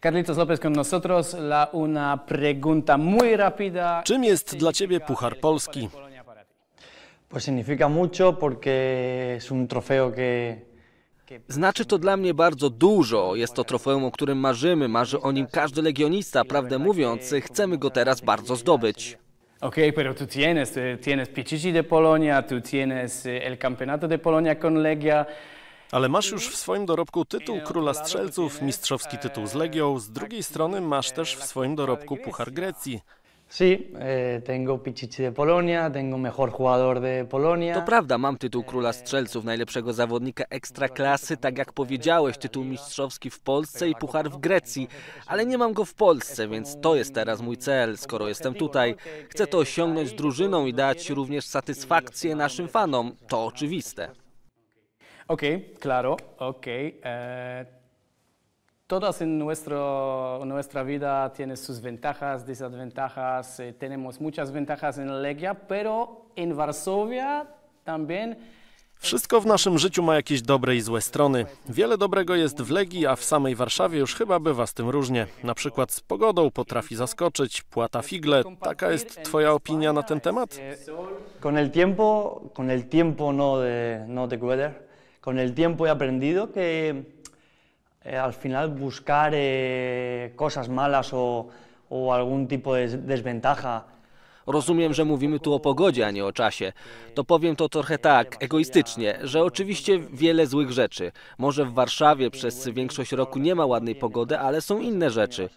Carlitos López con nosotros. La una pregunta muy rápida. Czym jest dla Ciebie Puchar Polski? Pues significa mucho porque es un trofeo que, Znaczy to dla mnie bardzo dużo. Jest to trofeum, o którym marzymy. Marzy o nim każdy legionista. Prawdę mówiąc, chcemy go teraz bardzo zdobyć. Ok, pero tú tienes, eh, tienes Pichichi de Polonia, tú tienes eh, el Campeonato de Polonia con Legia. Ale masz już w swoim dorobku tytuł Króla Strzelców, mistrzowski tytuł z Legią. Z drugiej strony masz też w swoim dorobku Puchar Grecji. sí, tengo Pichichi de Polonia, tengo mejor jugador de Polonia. To prawda, mam tytuł Króla Strzelców, najlepszego zawodnika ekstraklasy, tak jak powiedziałeś, tytuł mistrzowski w Polsce i puchar w Grecji, ale nie mam go w Polsce, więc to jest teraz mój cel, skoro jestem tutaj. Chcę to osiągnąć z drużyną i dać również satysfakcję naszym fanom, to oczywiste. Ok, claro, ok. Eh, todas en nuestro, nuestra vida tienen sus ventajas, desventajas. Eh, tenemos muchas ventajas en Legia, pero en Varsovia también Wszystko w naszym życiu ma jakieś dobre i złe strony. Wiele dobrego jest w Legii, a w samej Warszawie już chyba bywa z tym różnie. Na przykład z pogodą potrafi zaskoczyć, płata figle. Taka jest Twoja opinia na ten temat? Con el tiempo, con el tiempo no de, no de weather, con el tiempo he aprendido que eh, al final buscar eh, cosas malas o, o algún tipo de desventaja Rozumiem, że mówimy tu o pogodzie, a nie o czasie. To powiem to trochę tak, egoistycznie, że oczywiście wiele złych rzeczy. Może w Warszawie przez większość roku nie ma ładnej pogody, ale są inne rzeczy.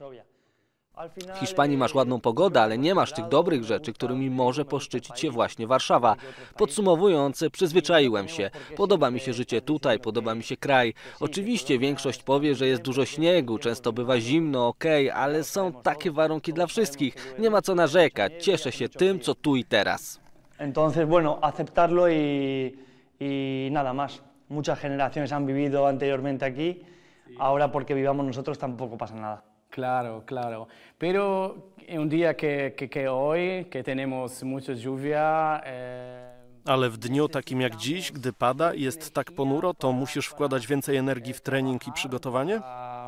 W Hiszpanii masz ładną pogodę, ale nie masz tych dobrych rzeczy, którymi może poszczycić się właśnie Warszawa. Podsumowując, przyzwyczaiłem się. Podoba mi się życie tutaj, podoba mi się kraj. Oczywiście większość powie, że jest dużo śniegu, często bywa zimno, okej, ale są takie warunki dla wszystkich. Nie ma co narzekać. Cieszę się tym, co tu i teraz. Entonces, bueno, aceptarlo y, y nada más. Muchas generaciones han vivido anteriormente aquí, ahora porque vivamos nosotros tampoco pasa nada. Claro, claro. Pero un día que, que, que hoy, que tenemos mucha lluvia, eh, Ale w dniu takim jak dziś, gdy pada i jest tak ponuro, to musisz wkładać więcej energii w trening i przygotowanie?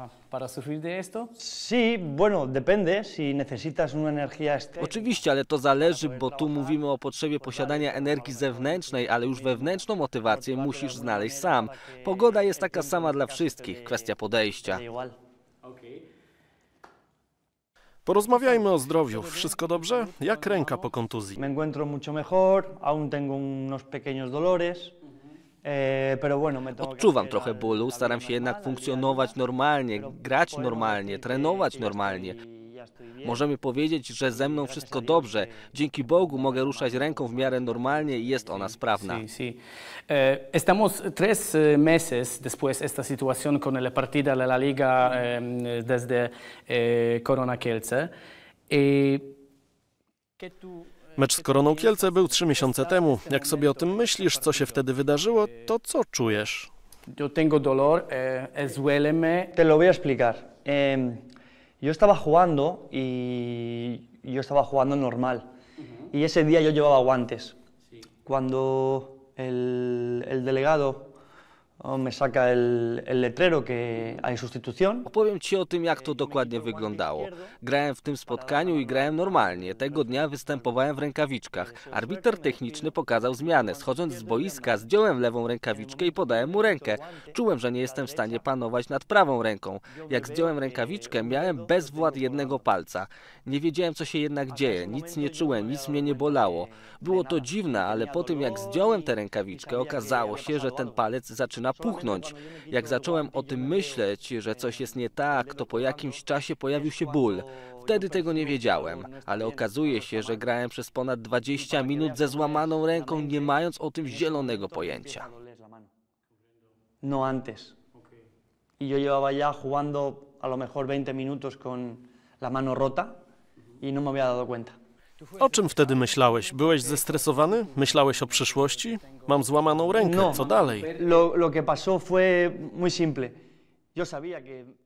para, para sufrir de esto. Sí, bueno, depende. Si necesitas una energía externa. Oczywiście, ale to zależy, bo tu mówimy o potrzebie posiadania energii zewnętrznej, ale już wewnętrzną motywację musisz znaleźć sam. Pogoda jest taka sama dla wszystkich, kwestia podejścia. Igual. Porozmawiajmy o zdrowiu. Wszystko dobrze? Jak ręka po kontuzji? Me encuentro mucho mejor, aún tengo unos pequeños dolores, eh, Odczuwam trochę bólu, staram się jednak funkcjonować normalnie, grać normalnie, trenować normalnie. Y. Możemy powiedzieć, że ze mną wszystko dobrze. Dzięki Bogu mogę ruszać ręką w miarę normalnie i jest ona sprawna. Sí, sí. Eh, estamos tres eh, meses después de esta situación con la partida de la Liga eh, desde Corona Kielce. Eh, ¿qué tú- Mecz z Koroną Kielce był trzy miesiące temu. Jak sobie o tym myślisz, co się wtedy wydarzyło, to co czujesz? Yo tengo dolor, eh. Te lo voy a explicar. Yo estaba jugando y yo estaba jugando normal. Y ese día yo llevaba guantes. Cuando el, el delegado me saca el, letrero que hay Opowiem Ci o tym, jak to dokładnie wyglądało. Grałem w tym spotkaniu i grałem normalnie. Tego dnia występowałem w rękawiczkach. Arbiter techniczny pokazał zmianę. Schodząc z boiska, zdjąłem lewą rękawiczkę i podałem mu rękę. Czułem, że nie jestem w stanie panować nad prawą ręką. Jak zdjąłem rękawiczkę, miałem bezwład jednego palca. Nie wiedziałem, co się jednak dzieje. Nic nie czułem, nic mnie nie bolało. Było to dziwne, ale po tym, jak zdjąłem tę rękawiczkę, okazało się, że ten palec zaczyna puchnąć. Jak zacząłem o tym myśleć, że coś jest nie tak, to po jakimś czasie pojawił się ból. Wtedy tego nie wiedziałem, ale okazuje się, że grałem przez ponad 20 minut ze złamaną ręką, nie mając o tym zielonego pojęcia. no antes. Y yo llevaba ya jugando a lo mejor 20 minutos con la mano rota y no me había dado cuenta. O czym wtedy myślałeś? Byłeś zestresowany? Myślałeś o przyszłości? Mam złamaną rękę, No. co dalej? Lo, lo que pasó fue muy simple.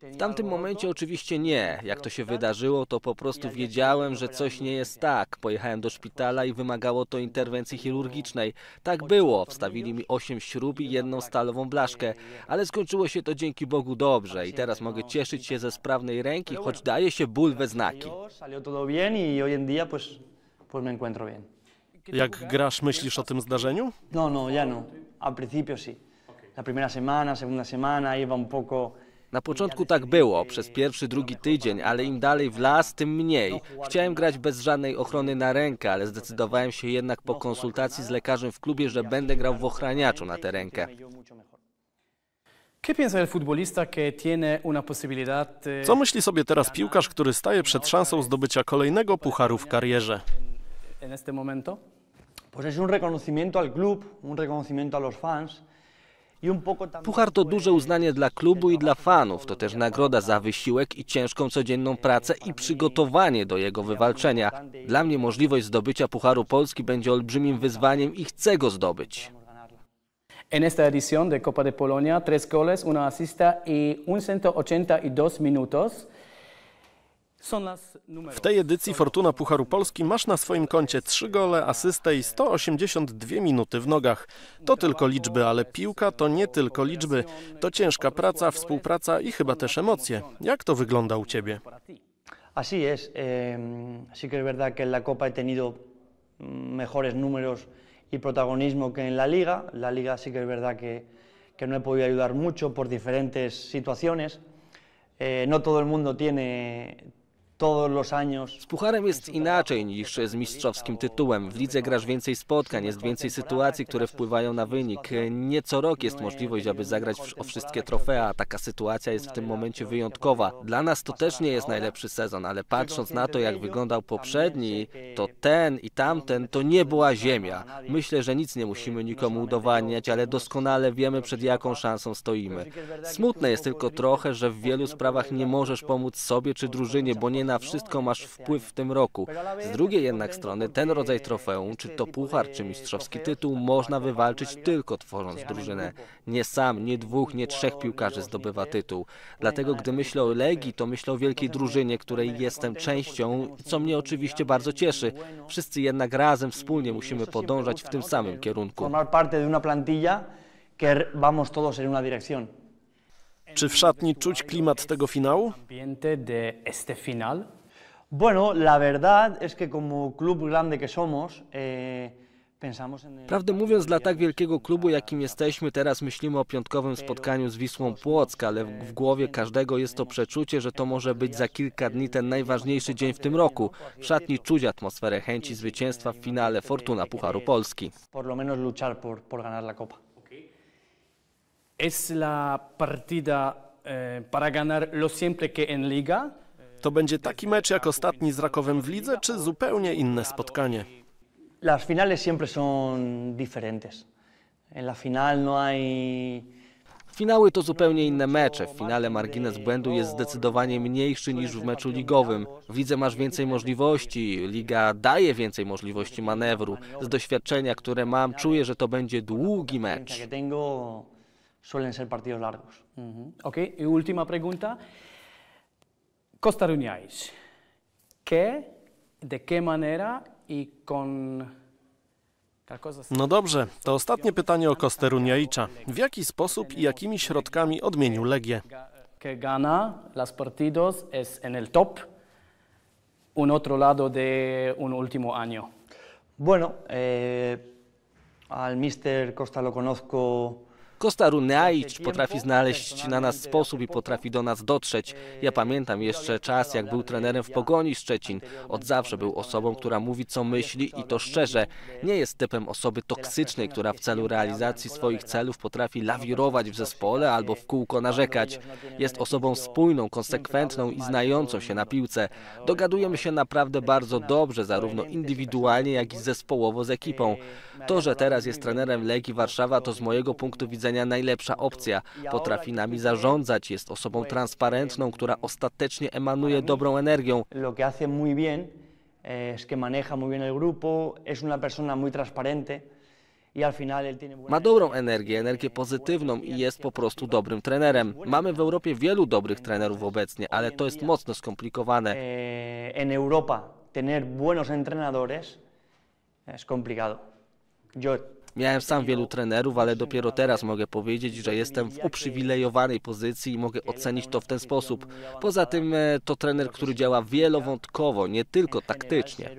W tamtym momencie oczywiście nie. Jak to się wydarzyło, to po prostu wiedziałem, że coś nie jest tak. Pojechałem do szpitala i wymagało to interwencji chirurgicznej. Tak było. Wstawili mi osiem śrub i jedną stalową blaszkę. Ale skończyło się to dzięki Bogu dobrze i teraz mogę cieszyć się ze sprawnej ręki, choć daje się ból we znaki. Jak grasz, myślisz o tym zdarzeniu? No, no, ya no. Al principio sí. La primera semana, segunda semana, iba un poco... Na początku tak było, przez pierwszy, drugi tydzień, ale im dalej w las, tym mniej. Chciałem grać bez żadnej ochrony na rękę, ale zdecydowałem się jednak po konsultacji z lekarzem w klubie, że będę grał w ochraniaczu na tę rękę. ¿Qué piensa el futbolista que tiene una posibilidad eh, Co myśli sobie teraz piłkarz, który staje przed szansą zdobycia kolejnego pucharu w karierze? Pues es un reconocimiento al club, un reconocimiento a los fans y un poco también... Puchar to duże uznanie dla klubu i dla fanów. To też nagroda za wysiłek i ciężką codzienną pracę i przygotowanie do jego wywalczenia. Dla mnie możliwość zdobycia Pucharu Polski będzie olbrzymim wyzwaniem i chcę go zdobyć. En esta edición de Copa de Polonia, tres goles, una asista y un 182 minutos. W tej edycji Fortuna Pucharu Polski masz na swoim koncie 3 gole, asystę i 182 minuty w nogach. To tylko liczby, ale piłka to nie tylko liczby. To ciężka praca, współpraca i chyba też emocje. Jak to wygląda u ciebie? Así es. eh, sí que es verdad que en la Copa he tenido mm, mejores números y protagonismo que en la Liga. La Liga sí que es verdad que, que no he podido ayudar mucho por diferentes situaciones. Eh, no todo el mundo tiene Z Pucharem jest inaczej niż z mistrzowskim tytułem. W lidze grasz więcej spotkań, jest więcej sytuacji, które wpływają na wynik. Nie co rok jest możliwość, aby zagrać o wszystkie trofea. Taka sytuacja jest w tym momencie wyjątkowa. Dla nas to też nie jest najlepszy sezon, ale patrząc na to, jak wyglądał poprzedni, to ten i tamten to nie była ziemia. Myślę, że nic nie musimy nikomu udowadniać, ale doskonale wiemy, przed jaką szansą stoimy. Smutne jest tylko trochę, że w wielu sprawach nie możesz pomóc sobie czy drużynie, bo nie na wszystko masz wpływ w tym roku. Z drugiej jednak strony ten rodzaj trofeum, czy to puchar, czy mistrzowski tytuł, można wywalczyć tylko tworząc drużynę. Nie sam, nie dwóch, nie trzech piłkarzy zdobywa tytuł. Dlatego gdy myślę o Legii, to myślę o wielkiej drużynie, której jestem częścią, co mnie oczywiście bardzo cieszy. Wszyscy jednak razem, wspólnie musimy podążać w tym samym kierunku. formar parte de una plantilla que vamos todos en una dirección. Czy w szatni czuć klimat tego finału? Eh. Prawdę mówiąc, dla tak wielkiego klubu, jakim jesteśmy, teraz myślimy o piątkowym spotkaniu z Wisłą Płock, ale w w głowie każdego jest to przeczucie, że to może być za kilka dni ten najważniejszy dzień w tym roku. W szatni czuć atmosferę chęci zwycięstwa w finale Fortuna Pucharu Polski. Por lo menos luchar por, por ganar la Copa. Es la partida eh, para ganar lo siempre que en liga. To będzie taki mecz jak ostatni z Rakowem w lidze, czy zupełnie inne spotkanie? Las finales siempre son diferentes. En la final no hay... Finały to zupełnie inne mecze. W finale margines błędu jest zdecydowanie mniejszy niż w meczu ligowym. W lidze masz więcej możliwości, liga daje więcej możliwości manewru. Z doświadczenia, które mam, czuję, że to będzie długi mecz. Suelen ser partidos largos. Ujú. Ok, y última pregunta. Costaruniais. ¿Qué, de qué manera y con... ¿Qué cosas? No dobrze, to ostatnie pytanie o Kosteruniajicza. W jaki sposób i jakimi środkami odmienił Legię? que gana los partidos es en el top, un otro lado de un último año. Bueno, eh, al mister Costa lo conozco Kosta Runaic potrafi znaleźć na nas sposób i potrafi do nas dotrzeć. Ja pamiętam jeszcze czas, jak był trenerem w Pogoni Szczecin. Od zawsze był osobą, która mówi co myśli i to szczerze. Nie jest typem osoby toksycznej, która w celu realizacji swoich celów potrafi lawirować w zespole albo w kółko narzekać. Jest osobą spójną, konsekwentną i znającą się na piłce. Dogadujemy się naprawdę bardzo dobrze, zarówno indywidualnie, jak i zespołowo z ekipą. To, że teraz jest trenerem Legii Warszawa, to z mojego punktu widzenia najlepsza opcja. Potrafi nami zarządzać, jest osobą transparentną, która ostatecznie emanuje dobrą energią. lo que hace muy bien eh, es que maneja muy bien el grupo, es una persona muy transparente y Ma dobrą energię, energię pozytywną i jest po prostu dobrym trenerem. Mamy w Europie wielu dobrych trenerów obecnie, ale to jest mocno skomplikowane. Eh, en Europa tener buenos entrenadores es complicado. Yo Miałem sam wielu trenerów, ale dopiero teraz mogę powiedzieć, że jestem w uprzywilejowanej pozycji i mogę ocenić to w ten sposób. Poza tym e, to trener, który działa wielowątkowo, nie tylko taktycznie.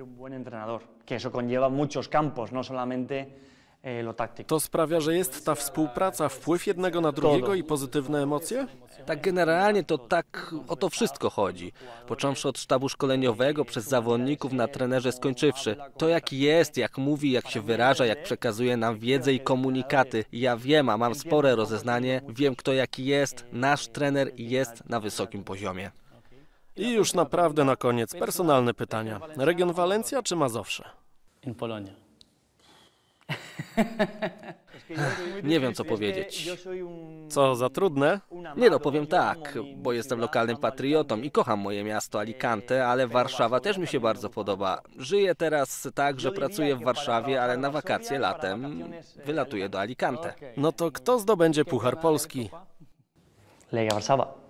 Táctico. To sprawia, że jest ta współpraca, wpływ jednego na drugiego i pozytywne emocje? Tak generalnie to tak o to wszystko chodzi. Począwszy od sztabu szkoleniowego, przez zawodników na trenerze skończywszy. To jak jest, jak mówi, jak się wyraża, jak przekazuje nam wiedzę i komunikaty. Ja wiem, a mam spore rozeznanie, wiem kto jaki jest. Nasz trener jest na wysokim poziomie. I już naprawdę na koniec personalne pytania. Region Walencja czy Mazowsze? En Polonia. Nie wiem co powiedzieć. Co za trudne? Nie no, powiem tak, bo jestem lokalnym patriotą i kocham moje miasto Alicante, ale Warszawa też mi się bardzo podoba. Żyję teraz tak, że pracuję w Warszawie, ale na wakacje latem wylatuję do Alicante. No to kto zdobędzie Puchar Polski? Legia Warszawa.